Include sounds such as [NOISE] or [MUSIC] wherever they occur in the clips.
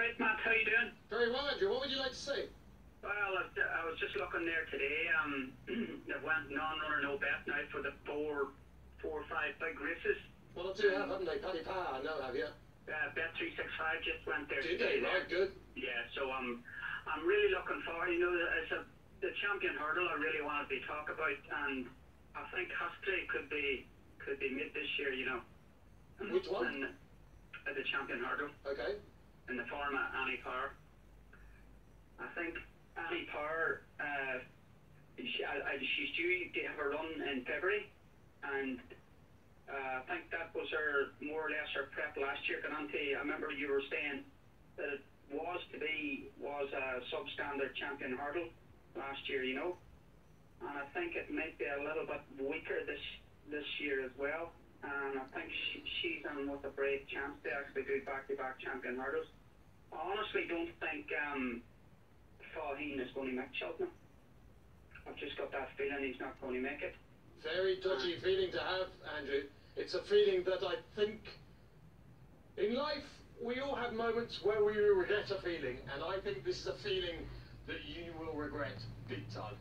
right, Matt. How are you doing? Very well, Andrew. What would you like to say? Well, I was, I was just looking there today. Um, it went non-runner, no bet now for the four, four or five big races. One or two have, haven't they? Paddy Power, I know, have you? Uh, bet three six five just went there Did today. they? Right, good. Yeah. So I'm, I'm really looking forward. You know, it's a the champion hurdle. I really wanted to talk about, and I think Hustley could be could be mid this year. You know. Which one? And, uh, the champion hurdle. Okay. In the form of Annie Power. I think Annie Power, uh, she, I, I, she's due to have a run in February, and uh, I think that was her more or less her prep last year. Ganante, I remember you were saying that it was to be was a substandard champion hurdle last year, you know, and I think it might be a little bit weaker this this year as well. And I think she, she's on with a brave chance to actually do back-to-back champion hurdles. I honestly don't think um, Faugheen is going to make Cheltenham. I've just got that feeling he's not going to make it. Very dodgy feeling to have, Andrew. It's a feeling that I think in life we all have moments where we regret a feeling, and I think this is a feeling that you will regret big time.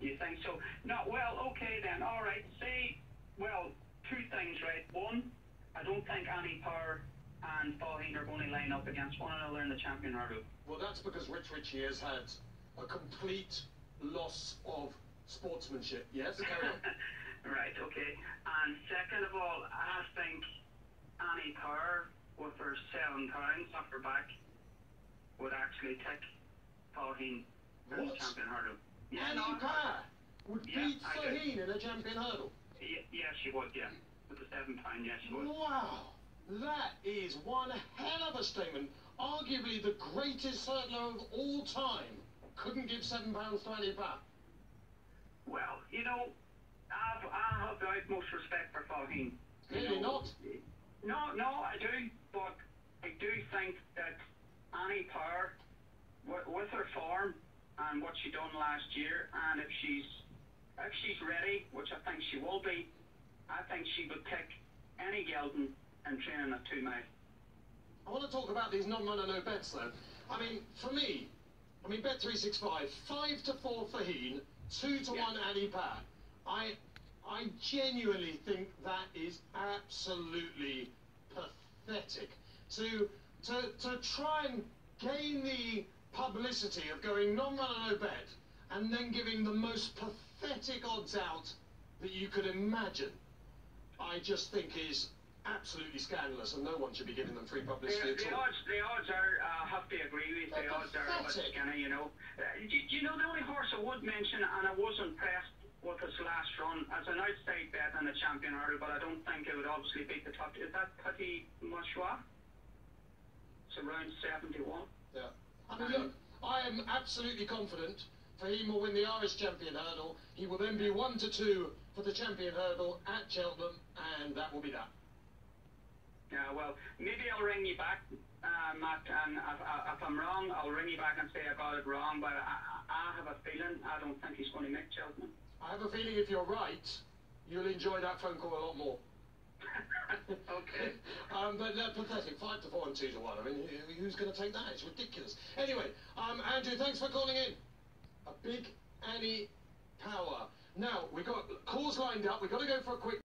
You think so? No, well, okay then. All right. Say, well, two things, right? One, I don't think Annie Power and Faugheen are going to line up against one another in the champion hurdle. Well, that's because Rich Ricci has had a complete loss of sportsmanship. Yes, carry on. [LAUGHS] right, okay. And second of all, I think Annie Power, with her seven pounds off her back, would actually take Faugheen in the champion hurdle. Yeah, Annie no, Power would Yeah, beat I in a champion hurdle. Yeah, yeah, she would, yeah. With the seven pound, yeah, she would. Wow, that is one hell of a statement. Arguably the greatest hurdler of all time. Couldn't give seven pounds to Annie Power. Well, you know, I've, I have the utmost respect for Faugheen. You know, not. No, no, I do, but I do think that Annie Power, with, with her form and what she done last year, and if she's if she's ready, which I think she will be, I think she would pick any gelding and training at two mile. I want to talk about these non-runner no bets though. I mean, for me, I mean, bet 365, 5 to 4 Faugheen, 2 to Yeah. 1 Annie Power. I, I genuinely think that is absolutely pathetic. To, to, to try and gain the publicity of going non-runner no bet and then giving the most pathetic odds out that you could imagine, I just think is absolutely scandalous and no one should be giving them free publicity the at all. odds, the odds are, uh, I have to agree with you, the They're odds are a bit skinny, you know. Uh, do, do you know the only horse I would mention, and I was impressed with his last run as an outside bet on the champion hurdle, but I don't think it would obviously beat the top. Is that Petit Mouchoir? It's around 71. Yeah. I mean, look, I am absolutely confident Faugheen will win the Irish champion hurdle. He will then be one to two for the champion hurdle at Cheltenham, and that will be that. Yeah, well, maybe I'll ring you back, uh, Matt, and if, uh, if I'm wrong, I'll ring you back and say I got it wrong, but I, I I have a feeling I don't think he's going to make Cheltenham. I have a feeling if you're right, you'll enjoy that phone call a lot more. [LAUGHS] okay. [LAUGHS] um, but uh, pathetic, five to four and two to one. I mean, who- who's going to take that? It's ridiculous. Anyway, um, Andrew, thanks for calling in. A big Annie Power. Now we've got calls lined up. We've got to go for a quick.